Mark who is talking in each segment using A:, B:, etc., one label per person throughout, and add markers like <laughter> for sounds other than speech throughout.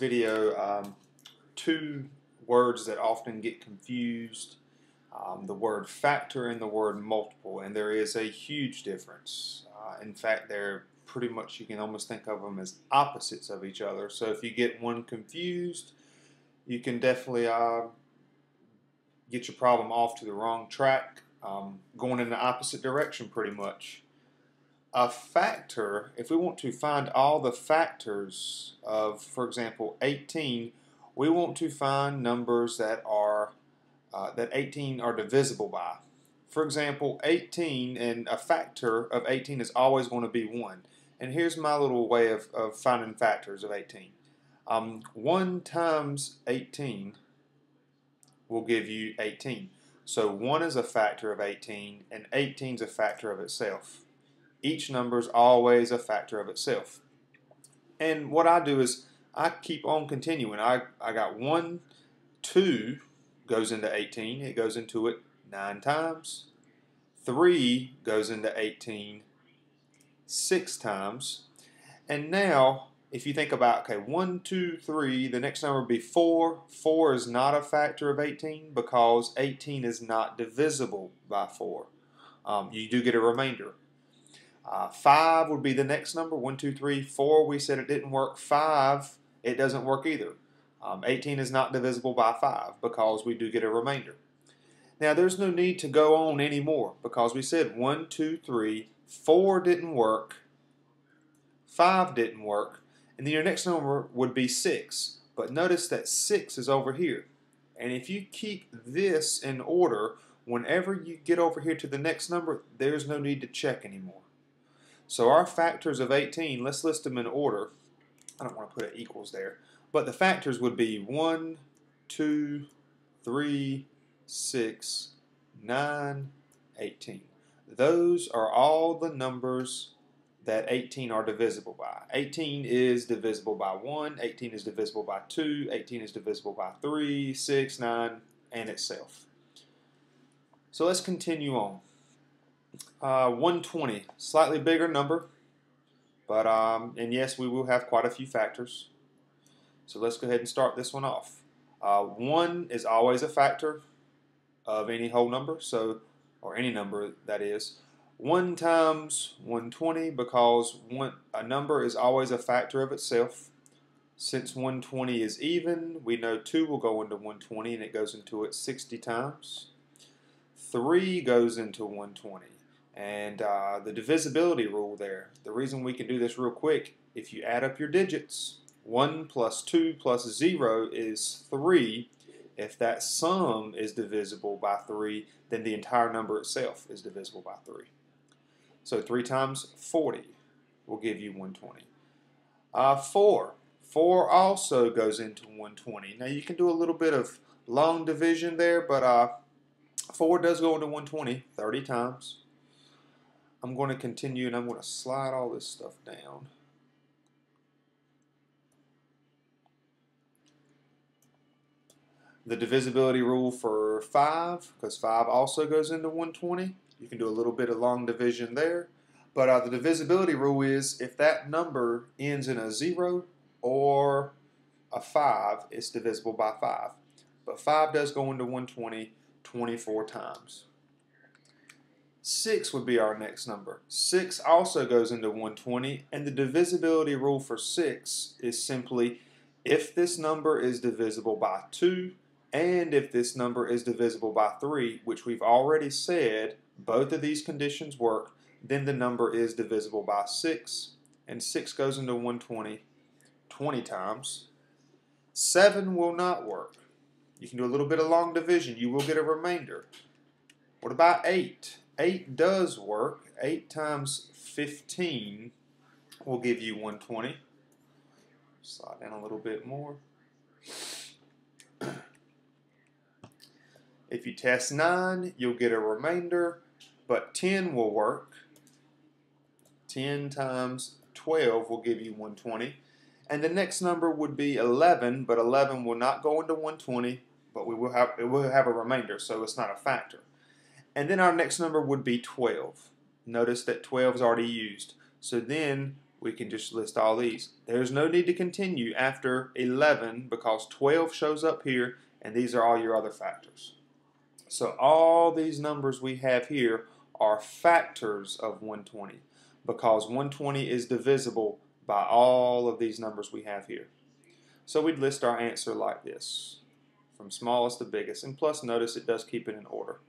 A: video um, two words that often get confused um, the word factor and the word multiple, and there is a huge difference. Uh, in fact, they're pretty much, you can almost think of them as opposites of each other. So if you get one confused, you can definitely uh, get your problem off to the wrong track, um, going in the opposite direction pretty much. A factor, if we want to find all the factors of, for example, 18, we want to find numbers that are uh, that 18 are divisible by. For example, 18 and a factor of 18 is always going to be 1. And here's my little way of, of finding factors of 18. Um, 1 times 18 will give you 18. So 1 is a factor of 18 and 18 is a factor of itself. Each number is always a factor of itself. And what I do is I keep on continuing. I, I got 1, 2 goes into 18. It goes into it 9 times. 3 goes into 18 6 times. And now, if you think about, okay, 1, 2, 3, the next number would be 4. 4 is not a factor of 18 because 18 is not divisible by 4. Um, you do get a remainder. Uh, 5 would be the next number. 1, 2, 3, 4, we said it didn't work. 5, it doesn't work either. Um, 18 is not divisible by 5 because we do get a remainder. Now there's no need to go on anymore because we said 1, 2, 3, 4 didn't work, 5 didn't work, and then your next number would be 6. But notice that 6 is over here. And if you keep this in order, whenever you get over here to the next number, there's no need to check anymore. So our factors of 18, let's list them in order. I don't want to put it equals there. But the factors would be 1, 2, 3, 6, 9, 18. Those are all the numbers that 18 are divisible by. 18 is divisible by 1, 18 is divisible by 2, 18 is divisible by 3, 6, 9, and itself. So let's continue on. Uh, 120, slightly bigger number, but um, and yes, we will have quite a few factors. So let's go ahead and start this one off. Uh, 1 is always a factor of any whole number, so or any number that is. 1 times 120 because one, a number is always a factor of itself. Since 120 is even, we know 2 will go into 120 and it goes into it 60 times. 3 goes into 120. And uh, the divisibility rule there, the reason we can do this real quick, if you add up your digits, 1 plus 2 plus 0 is 3. If that sum is divisible by 3, then the entire number itself is divisible by 3. So 3 times 40 will give you 120. Uh, 4. 4 also goes into 120. Now you can do a little bit of long division there, but uh, 4 does go into 120 30 times. I'm going to continue and I'm going to slide all this stuff down. the divisibility rule for 5, because 5 also goes into 120. You can do a little bit of long division there. But uh, the divisibility rule is if that number ends in a 0 or a 5, it's divisible by 5. But 5 does go into 120 24 times. 6 would be our next number. 6 also goes into 120, and the divisibility rule for 6 is simply if this number is divisible by 2, and if this number is divisible by 3, which we've already said both of these conditions work, then the number is divisible by 6, and 6 goes into 120 20 times. 7 will not work. You can do a little bit of long division. You will get a remainder. What about 8? 8 does work. 8 times 15 will give you 120. Slide down a little bit more. <clears throat> If you test 9, you'll get a remainder, but 10 will work. 10 times 12 will give you 120. And the next number would be 11, but 11 will not go into 120, but we will have it will have a remainder, so it's not a factor. And then our next number would be 12. Notice that 12 is already used. So then we can just list all these. There's no need to continue after 11 because 12 shows up here and these are all your other factors. So all these numbers we have here are factors of 120 because 120 is divisible by all of these numbers we have here. So we'd list our answer like this, from smallest to biggest, and plus notice it does keep it in order.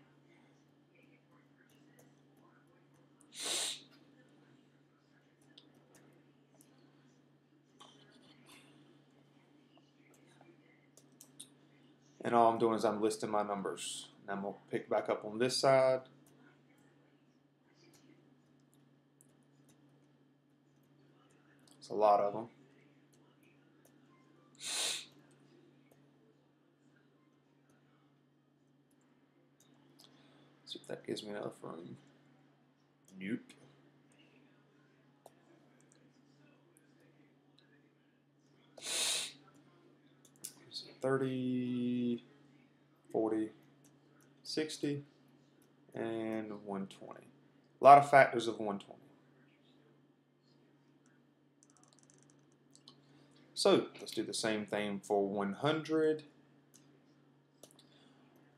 A: And all I'm doing is I'm listing my numbers. And I'm going to pick back up on this side. It's a lot of them. See if that gives me enough room. Nope. 30, 40, 60, and 120. A lot of factors of 120. So let's do the same thing for 100.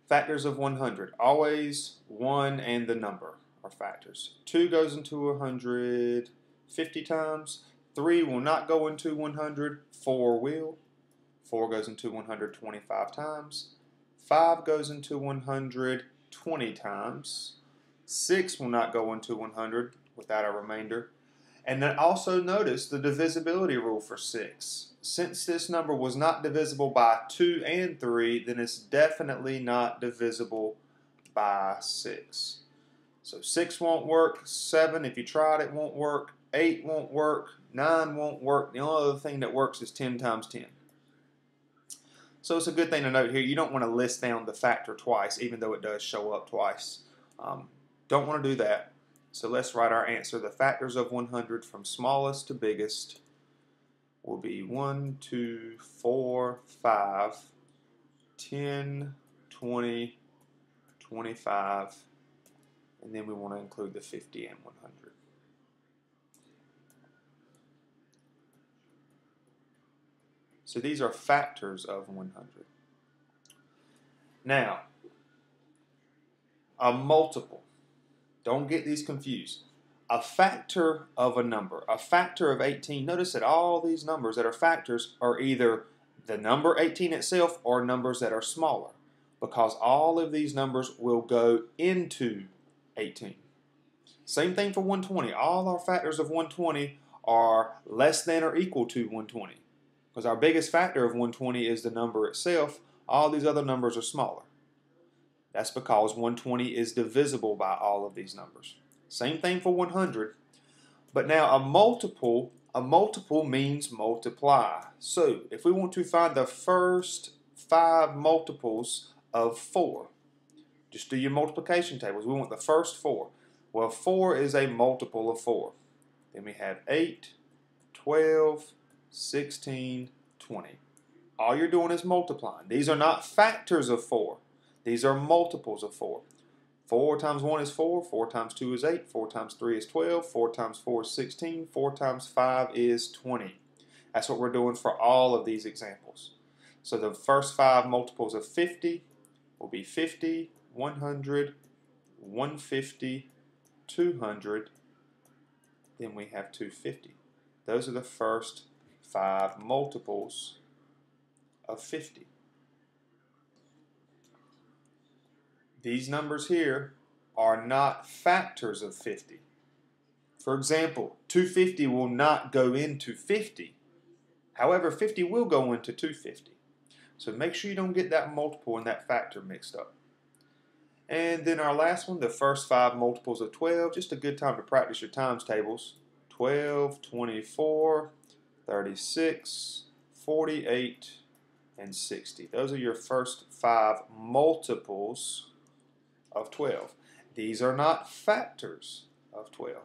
A: Factors of 100. Always 1 and the number are factors. 2 goes into 100 50 times. 3 will not go into 100. 4 will. 4 goes into 125 times. 5 goes into 120 times. 6 will not go into 100 without a remainder. And then also notice the divisibility rule for 6. Since this number was not divisible by 2 and 3, then it's definitely not divisible by 6. So 6 won't work, 7 if you tried it won't work, 8 won't work, 9 won't work. The only other thing that works is 10 times 10. So it's a good thing to note here. You don't want to list down the factor twice, even though it does show up twice. Um, don't want to do that. So let's write our answer. The factors of 100 from smallest to biggest will be 1, 2, 4, 5, 10, 20, 25, and then we want to include the 50 and 100. So these are factors of 100. Now, a multiple. Don't get these confused. A factor of a number, a factor of 18. Notice that all these numbers that are factors are either the number 18 itself or numbers that are smaller because all of these numbers will go into 18. Same thing for 120. All our factors of 120 are less than or equal to 120 because our biggest factor of 120 is the number itself. All these other numbers are smaller. That's because 120 is divisible by all of these numbers. Same thing for 100. But now a multiple, a multiple means multiply. So if we want to find the first five multiples of 4, just do your multiplication tables. We want the first 4. Well, 4 is a multiple of 4. Then we have 8, 12, 16, 20. All you're doing is multiplying. These are not factors of 4. These are multiples of 4. 4 times 1 is 4, 4 times 2 is 8, 4 times 3 is 12, 4 times 4 is 16, 4 times 5 is 20. That's what we're doing for all of these examples. So the first five multiples of 50 will be 50, 100, 150, 200, then we have 250. Those are the first five multiples of 50. These numbers here are not factors of 50. For example, 250 will not go into 50. However, 50 will go into 250. So make sure you don't get that multiple and that factor mixed up. And then our last one, the first five multiples of 12, just a good time to practice your times tables. 12, 24, 36, 48, and 60. Those are your first five multiples of 12. These are not factors of 12.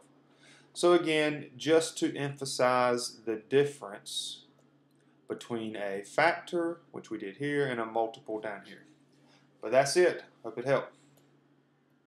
A: So again, just to emphasize the difference between a factor, which we did here, and a multiple down here. But that's it. Hope it helped.